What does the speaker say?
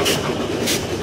フフフフ。